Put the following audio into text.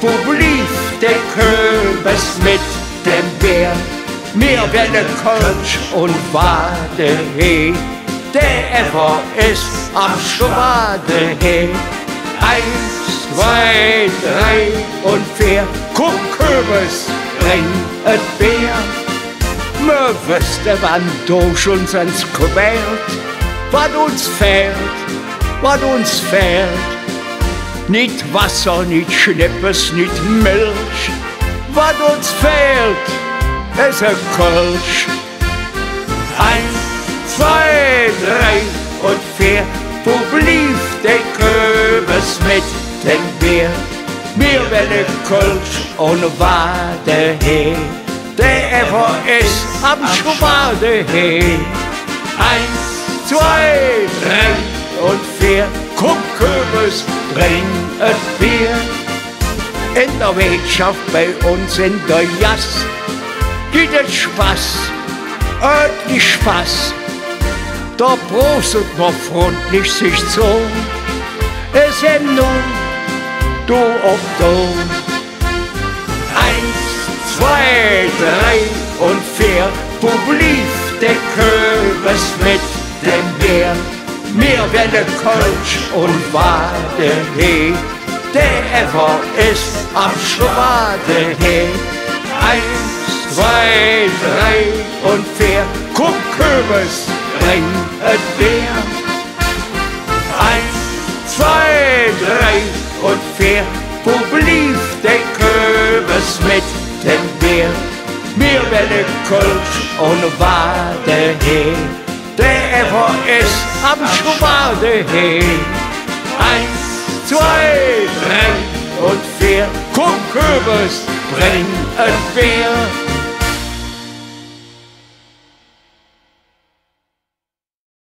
wo blieb der Kürbis mit dem Bär? Mir werde Kölsch und Wade he, der Ever ist am Schwade he. Eins, zwei, drei und vier, guck Kürbis, bring et Bär. Mir wüsste, wann du schon ins Kubert, was uns fehlt, was uns fehlt. Nicht Wasser, nicht Schnippes, nicht Milch, was uns fehlt, ist ein Kölsch. Eins, zwei, drei und vier, wo blieb der Kürbis mit dem Bier? Mir werde Kölsch und Wade he, der ist am Schwade he. Eins, zwei, drei und vier, guck Kürbis, bring et Bier. In der Wirtschaft bei uns in der Jass gibt es Spaß, örtlich Spaß. Da prostet man freundlich sich zu. Es ist nun, du ob du. Eins, zwei, drei und vier, blieb der Kürbis mit dem Bier? Mir werde Kölsch und Wade he, der Ever ist am Schwade he. Eins, zwei, drei und vier, guck Kürbis, bring et Bier. Eins, zwei, drei und vier, wo blieb der Kürbis mit dem Bier? Mir werde Kölsch und Wade he, der ist am Schwade he. Eins, zwei, drei und vier, guck Kürbis, bring et Bier.